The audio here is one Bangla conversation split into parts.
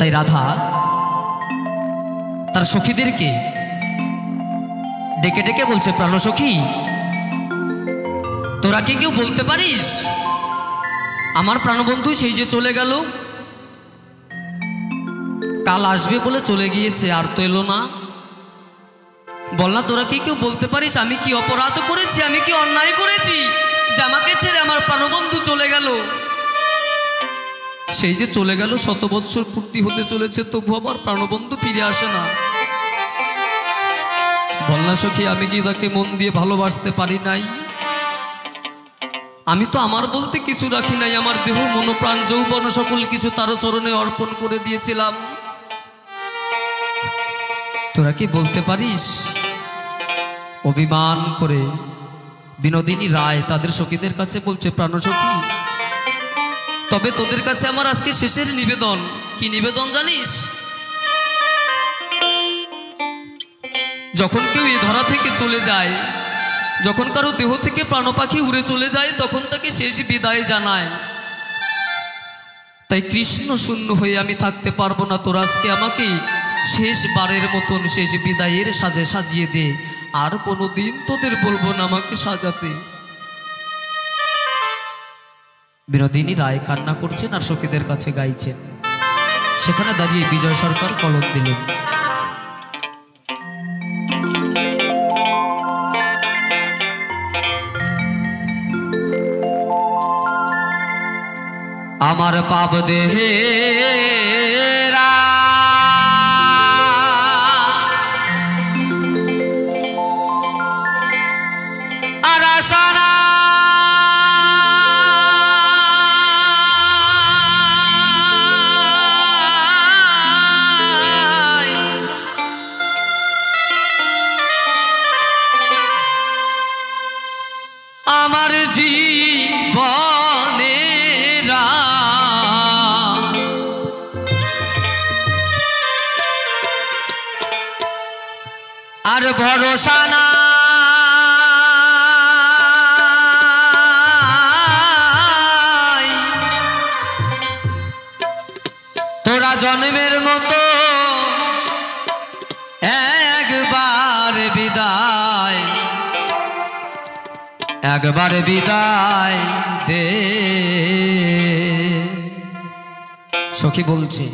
তাই রাধা তার সখীদেরকে ডেকে ডেকে বলছে, প্রাণ প্রাণসখী তোরা কি কেউ বলতে পারিস? আমার প্রাণবন্ধু সেই যে চলে গেল। কাল আসবে বলে চলে গিয়েছে, আর তো এলো না। বল না, তোরা কি কেউ বলতে পারিস? আমি কি অপরাধ করেছি? আমি কি অন্যায় করেছি? যে আমাকে ছেড়ে আমার প্রাণবন্ধু চলে গেল। সেই যে চলে গেল শত বৎসর পূর্তি হতে চলেছে, তবু আমার প্রাণবন্ধু ফিরে আসে না। না সখী, আমি কি তাকে মন দিয়ে ভালোবাসতে পারি নাই? আমি তো আমার বলতে কিছু রাখি নাই, আমার দেহ, মনোপ্রাণ, যৌবন, সকল কিছু তার চরণে অর্পণ করে দিয়েছিলাম। তোরা কি বলতে পারিস? অভিমান করে বিনোদিনী রায় তাদের সখীদের কাছে বলছে প্রাণসখী তবে তোদের কাছে আমার আজকে শেষের নিবেদন। কি নিবেদন জানিস? যখন কেউ এ ধরা থেকে চলে যায়, যখন কারও দেহ থেকে প্রাণ পাখি উড়ে চলে যায়, তখন তাকে শেষ বিদায় জানায়। তাই কৃষ্ণ শূন্য হয়ে আমি থাকতে পারব না, তোর আজকে আমাকে শেষ বারের মতন শেষ বিদায়ের সাজে সাজিয়ে দে। আর কোনো দিন তোদের বলব না আমাকে সাজাতে। বিনোদিনী রায় কান্না করছেন আর সখীদের কাছে গাইছেন। সেখানে দাঁড়িয়ে বিজয় সরকার কলম দিলেন। আমার পাপ দেহে আর ভরসা নাই। তোরা জন্মের মতো একবার বিদায় একবার বিদায় দে। সখী বলছে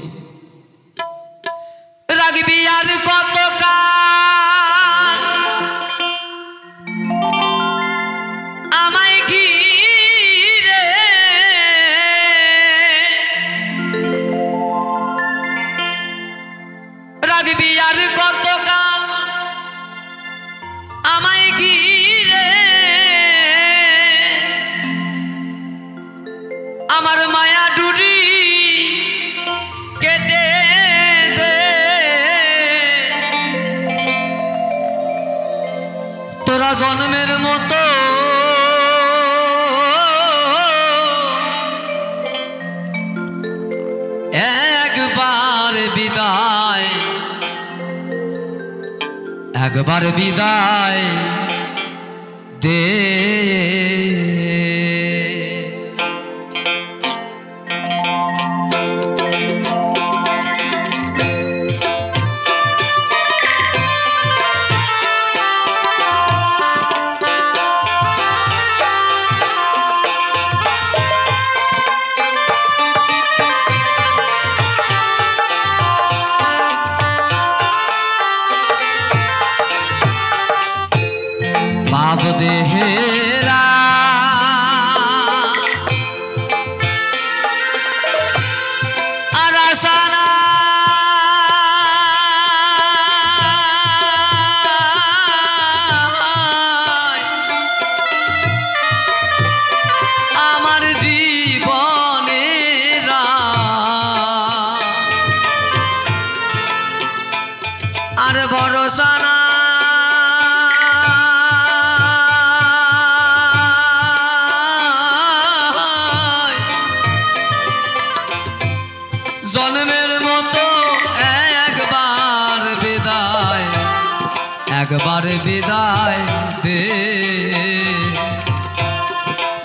একবার বিদায় দে। পাপ দেহেরা একবার বিদায় দে।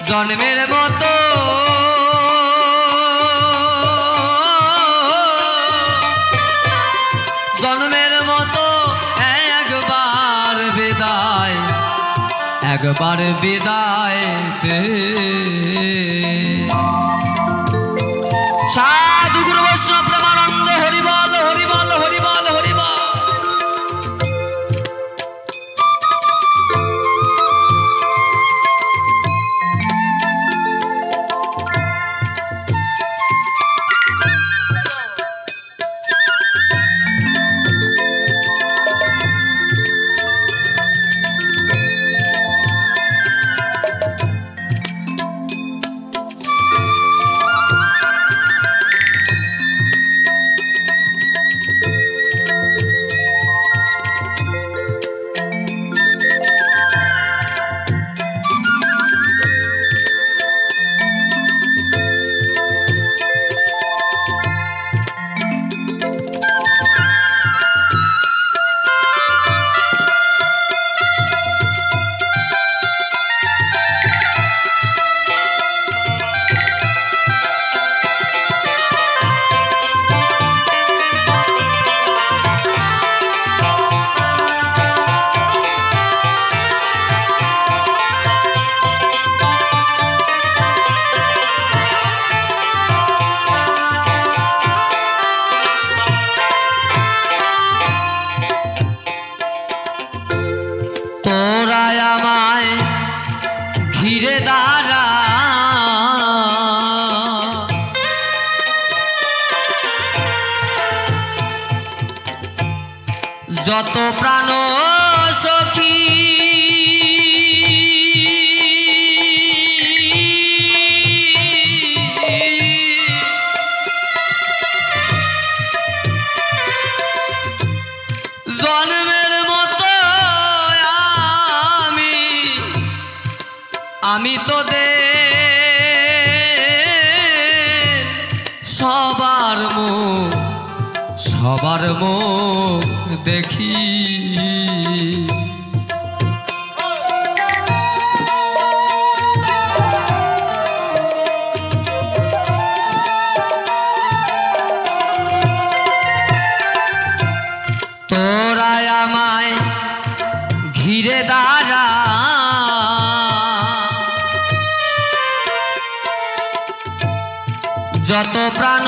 জন্মের মতো জন্মের মতো একবার বিদায় একবার বিদায় দে। দেখি। ঘিরে দাঁড়া। যত প্রাণ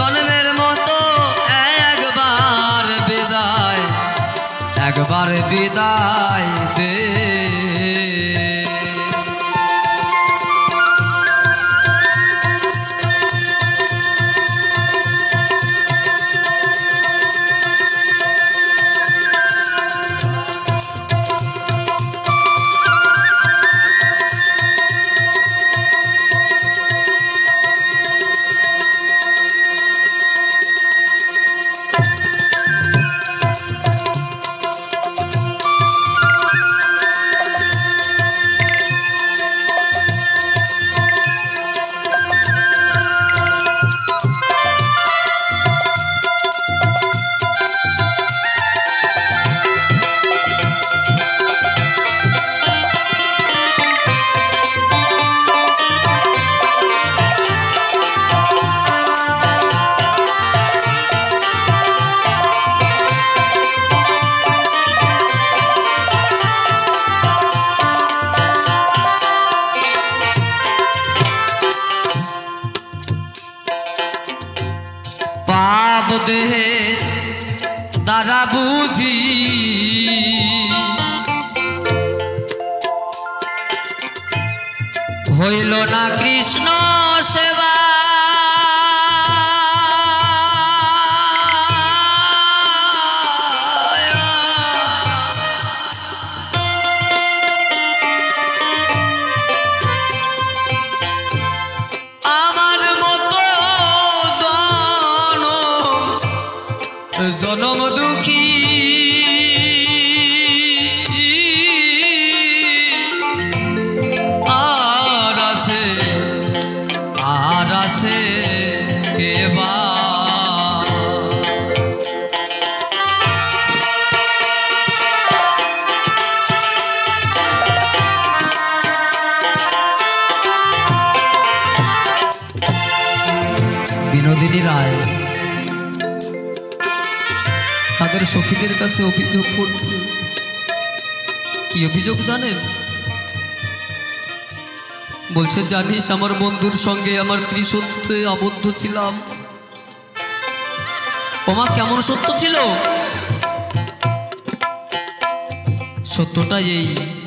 জন্মের মতো একবার বিদায় একবার বিদায় দে। হইল না কৃষ্ণ সেবা। জনম রায় তাদের সখীদের কাছে অভিযোগ করছে। কি অভিযোগ জানেন? বলছে, জানিস, আমার বন্ধুর সঙ্গে আমার ত্রিসত্যে আবদ্ধ ছিলাম। ওমা, কেমন সত্য ছিল? সত্যটা এই।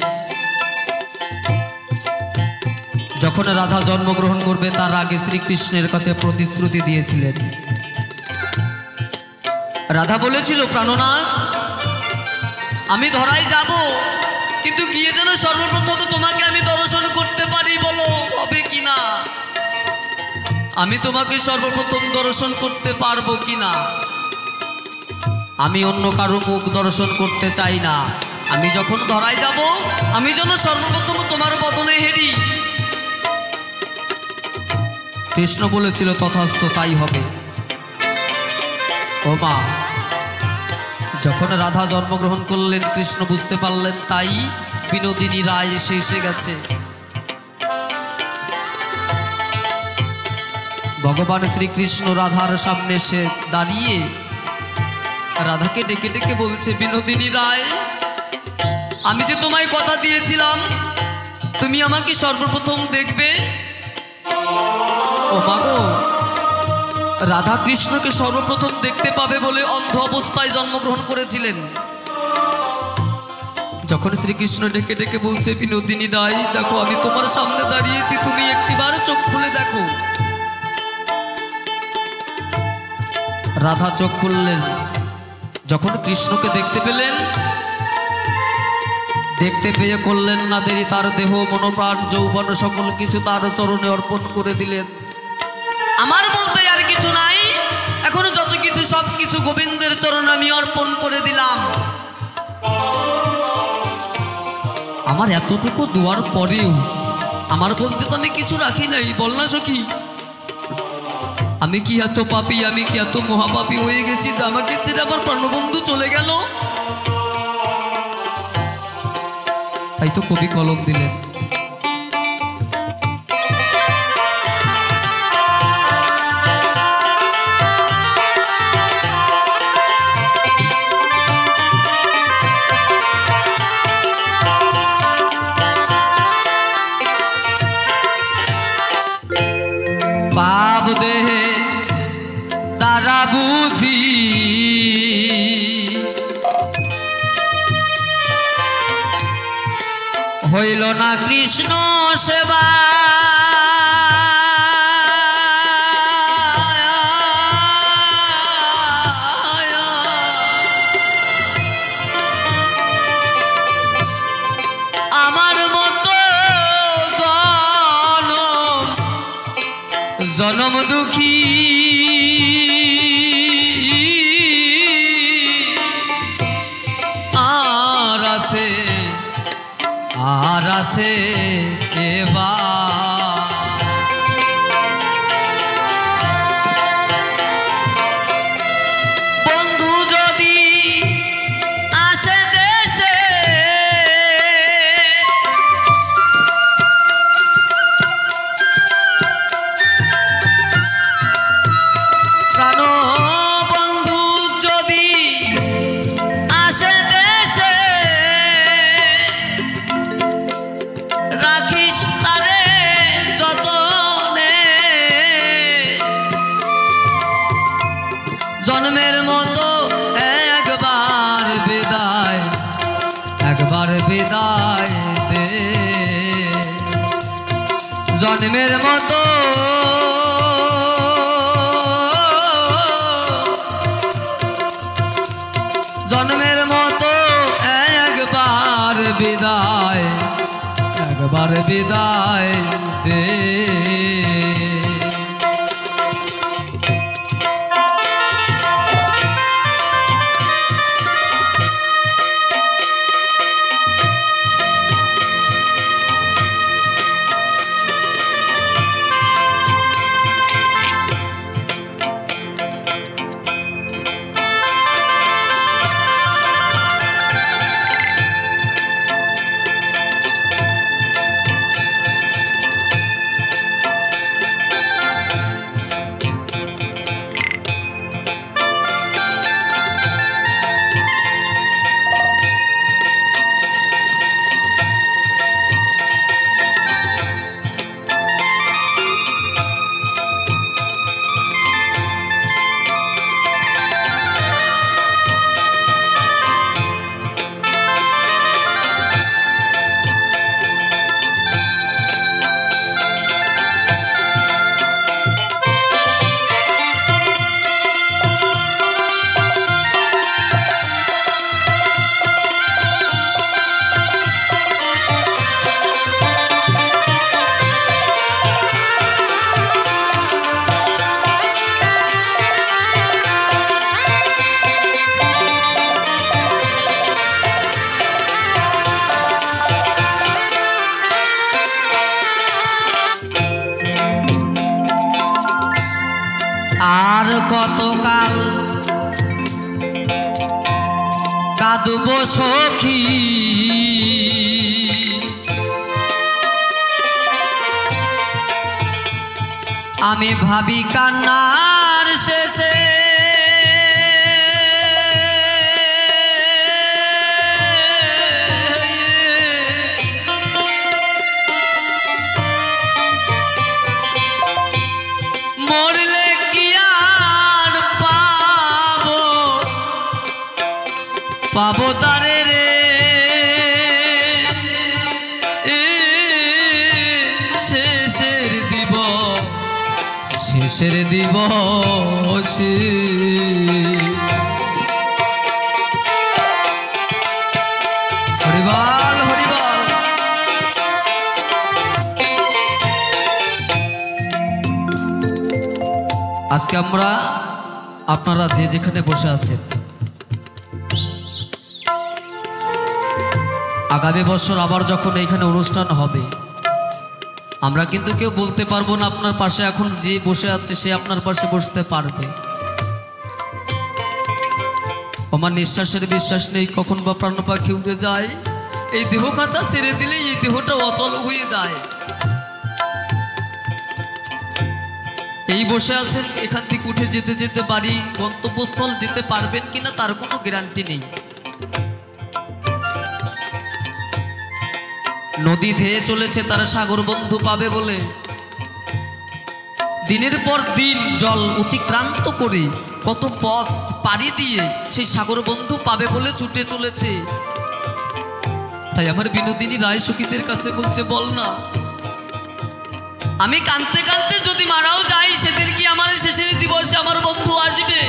যখন রাধা জন্মগ্রহণ করবে, তার আগে শ্রীকৃষ্ণের কাছে প্রতিশ্রুতি দিয়েছিলেন। রাধা বলেছিল, প্রাণনাথ, আমি ধরাই যাব, কিন্তু গিয়ে যেন সর্বপ্রথম তোমাকে আমি দর্শন করতে পারি বলো, হবে কি না আমি তোমাকে সর্বপ্রথম দর্শন করতে পারব কি না আমি অন্য কারও মুখ দর্শন করতে চাই না। আমি যখন ধরাই যাব, আমি যেন সর্বপ্রথম তোমার বদনে হেরি। কৃষ্ণ বলেছিল, তথাস্ত তাই হবে। ও মা, যখন রাধা জন্মগ্রহণ করলেন, কৃষ্ণ বুঝতে পারলেন, তাই বিনোদিনী রায় এসে এসে গেছে। ভগবান শ্রীকৃষ্ণ রাধার সামনে এসে দাঁড়িয়ে রাধাকে ডেকে ডেকে বলছে, বিনোদিনী রায়, আমি যে তোমায় কথা দিয়েছিলাম, তুমি আমাকে সর্বপ্রথম দেখবে ও রাধা কৃষ্ণকে সর্বপ্রথম দেখতে পাবে বলে অন্ধ অবস্থায় জন্মগ্রহণ করেছিলেন। যখন শ্রীকৃষ্ণ ডেকে ডেকে বলছে, বিনোদিনী রায়, দেখো, আমি তোমার সামনে দাঁড়িয়েছি, তুমি একটিবার চোখ খুলে দেখো। রাধা চোখ খুললেন। যখন কৃষ্ণকে দেখতে পেলেন দেখতে পেয়ে করলেন না দেরি, তার দেহ, মনোপ্রাণ, যৌবন, সকল কিছু তার চরণে অর্পণ করে দিলেন। আমার বলতে আর কিছু নাই, এখনও যত কিছু, সব কিছু গোবিন্দের চরণ আমি অর্পণ করে দিলাম। আমার এতটুকু দোয়ার পরেও আমার বলতে তো আমি কিছু রাখি নাই, বল না সখী। আমি কি এত পাপি, আমি কি এত মহাপাপী হয়ে গেছি যে আমাকে ছেড়ে আমার প্রাণবন্ধু চলে গেল? তাই তো কবি কলম দিলেন। হইল না আর আছে কেবা জন্মের মতো একবার বিদায় একবার বিদায় দে। জন্মের মতো জন্মের মতো একবার বিদায় একবার বিদায় দে। কাঁদব সখী। আমি ভাবি কান্নার শেষে পাবো তারে রে। শেষের দিবস শেষের দিবস। হরিবাল হরিবাল। আজকে আমরা আপনারা যে যেখানে বসে আছেন আগামী বছর আবার যখন এইখানে অনুষ্ঠান হবে, আমরা কিন্তু কেউ বলতে পারব না আপনার পাশে এখন যে বসে আছে সে আপনার পাশে বসতে পারবে। আমার নিঃশ্বাসের বিশ্বাস নেই কখন বা প্রাণ পাখি যায়। এই দেহ কাঁচা ছেড়ে দিলে এই দেহটা অচল হয়ে যায়। এই বসে আছেন, এখান থেকে উঠে যেতে যেতে বাড়ি গন্তব্যস্থল যেতে পারবেন কিনা তার কোনো গ্যারান্টি নেই। নদী ধেয়ে চলেছে, তারা সাগর বন্ধু পাবে বলে। দিনের পর দিন জল অতিক্রান্ত করে, কত পথ পাড়ি দিয়ে সেই সাগর বন্ধু পাবে বলে ছুটে চলেছে। তাই আমার বিনোদিনী রায় সখীদের কাছে বলছে, বল না। আমি কাঁদতে কাঁদতে যদি মারাও যাই, সেদিন কি আমার শেষের দিবসে আমার বন্ধু আসবে?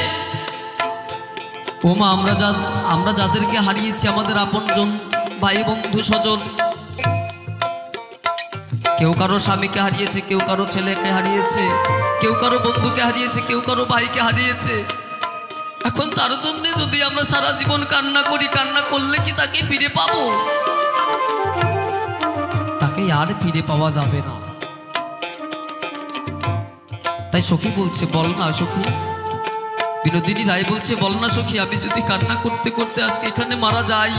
ও মা, আমরা যা আমরা যাদেরকে হারিয়েছি, আমাদের আপনজন, ভাই, বন্ধু, স্বজন কেউ কারও স্বামীকে হারিয়েছে, কেউ কারও ছেলেকে হারিয়েছে, কেউ কারও বন্ধুকে হারিয়েছে, কেউ কারও ভাইকে হারিয়েছে। এখন তার জন্য যদি আমরা সারা জীবন কান্না করি, কান্না করলে কি তাকে ফিরে পাবো? তাকে আর ফিরে পাওয়া যাবে না। তাই সখী বলছে, বল না সখী। বিনোদিনী রায় বলছে, বল না সখী, আমি যদি কান্না করতে করতে আজকে এখানে মারা যাই,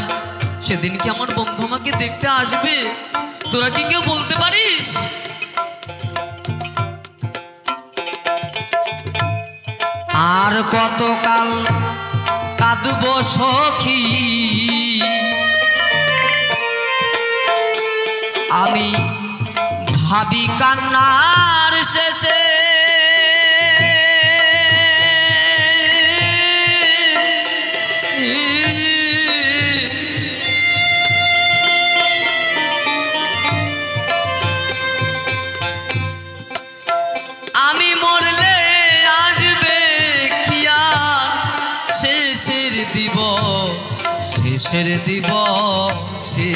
সেদিন কি আমার বন্ধু আমাকে দেখতে আসবে? তোরা কি কেউ বলতে পারিস আর কতকাল কাঁদব সখী আমি ভাবি কান্নার শেষে Yeah. শেষের দিবসে